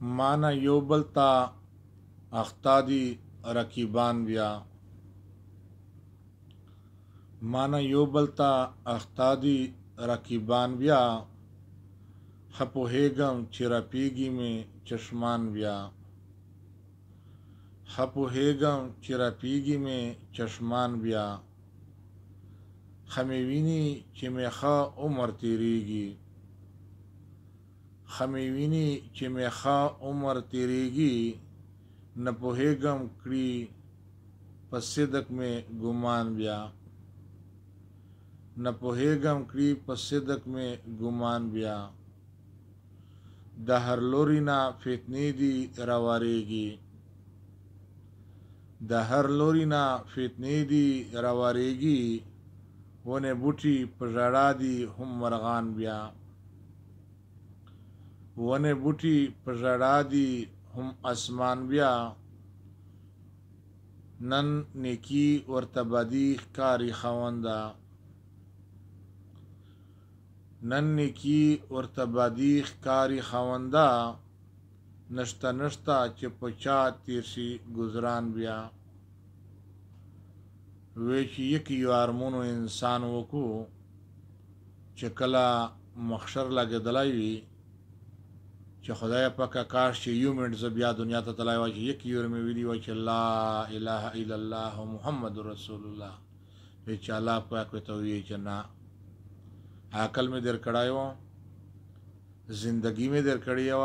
مانه یو بل تا اختا دی رقیبان بیا مانه یو بل تا اختا دی رقیبان بیا خپو هیګم چې رپیږي می چشمان بیا خپو هیګم چې رپیږي می چشمان بیا خمه ویني چې می خا عمر تیریږي خه مي ويني چي مي خه عمر تيريږي نه پوهيږم کړي په صدق مي ګمان بيا نه پوهيږم کړي په صدق مي ګمان بيا د هر لوري نه فتني دي راواريږي د هر لوري نه فتني دي راواريږي ونې بوټي په ژړا دي هم مرغان بیا ونې بوټي په ژړا دي هم اسمان بیا نن نیکی ورته بدی ښکاری خاونده نن نیکی ورته بدی ښکاری خاونده نشته نشته چې په چا تیر شي گزران بیا وی چې یکی یو ارمونو انسان وکو چې کله مخشر لګیدلای وی چې خدای پاک کاش چې یو منټ ز بیا دنیا ته تلای وای چې یک یور می ویلی وای چې لا اله الا الله محمد رسول الله وی چې الله پاک ته وی چې نه عقل می در کړایو زندگی می در کړی و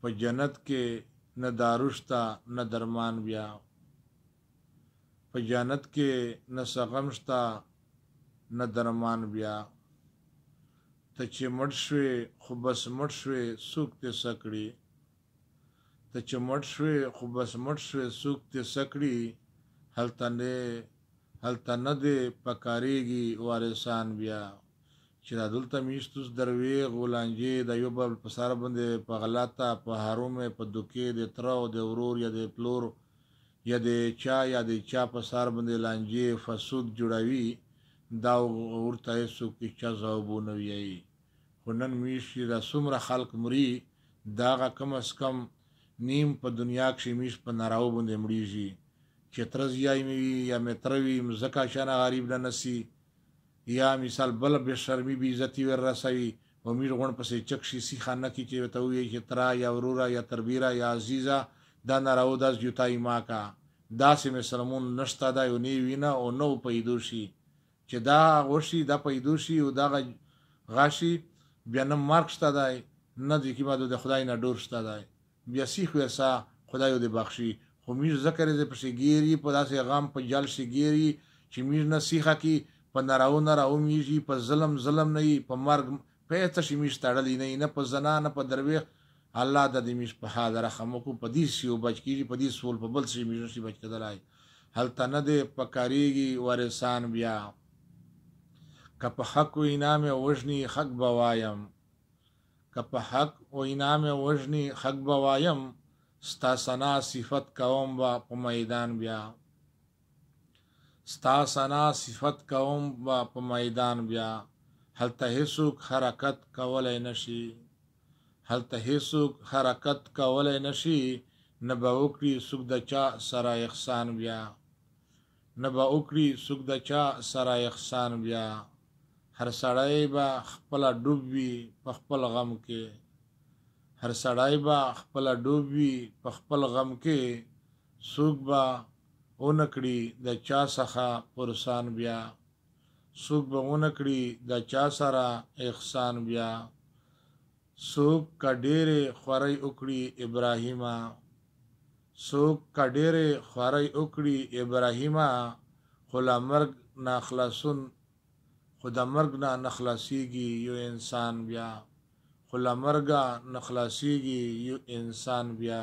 په جنت کې نه دارو شته نه درمان بیا په جنت کې نه څه غم شته نه درمان بیا ته چې مړ شوې خو بس مړ شوې څوک دې څه کړي ته چې مړ شوې خو بس مړ شوې څوک دې څه کړي هلته نه هلته نه دې پکارېږي وارثان بیا چی دا دلته میشتوس درویغ و لانجی د یو بل په سر باندی په غلطه په حرومه په دوکی د تره او د ورور یا د پلور یا د چا یا د چا په سر باندی لانجی فسود جوړوی دا ورته هیڅوک هیچا ځواب ونه ویایی خو نن میشت چی دا څومره خلق مری داغه کم از کم نیم په دنیا کښې میشت په نراو باندی مړیژی چی تره زیای می وی یا می تره وی مزکه شانه غریب نه نسی یا مثال بل بی شرمی بی عزتی ور رسوی په میر غونډ پسی چک شی سیخه نه کی چی ورته وویی چی ترا یا وروره یا تربیره یا عزیزه دا نه راو دا زیوتای ما کا داسی مسلمون نشته دا یو نی وی نه او نه او پیدو شی چی دا وشی دا پیدو شی او دا غا شی بیا نه مرګ شته دا نه دی کی بعد د خدای نه ډور شته دا بیا سیخ ویرسا خدایو دی بخشی خو میژ ځکه ریزه پسی ګیر یی په داسی غم په جل شی ګیر یی چی میژ نه سیخه کی په نراو نراو میژی په ظلم ظلم نه یی په مرګ په هیڅ شی میژ تړلی نه یی نه په زنا نه په درویښ الله د دی میژ په حال رخم وکړو په دی سیو بچ کیژی په دی سول په بل څه شی میژ نشی بچ کیدلای هلته نه دی په کاریږی وریسان بیا که په خکو اینا می وژنی خک به وایم که په حق وینا مې وژني حق به وایم ستا سنا صفت کوم با په میدان بیا ستا سنا صفت کوم با په میدان بیا هلته هیڅوک حرکت کولای نشي هلته هیڅوک حرکت کولای نشي نه به وکړي څوک د چا سره احسان بیا نه به وکړي څوک د چا سره احسان بیا هر سړی به خپله ډوب وي په خپل غم کې هر سړی به خپله ډوب وي په خپل غم کې څوک به ونکړي د چا څخه پرسان بیا څوک به ونکړي د چا سره احسان بیا څوک که ډېرې خورۍ وکړي ابراهیمه څوک که ډېرې خوارۍ وکړي ابراهيمه خو له مرګ نه خلاصون خو د مرګ نه نه خلاصېږي يو انسان بيا خو له مرګه نه خلاصېږي يو انسان بيا.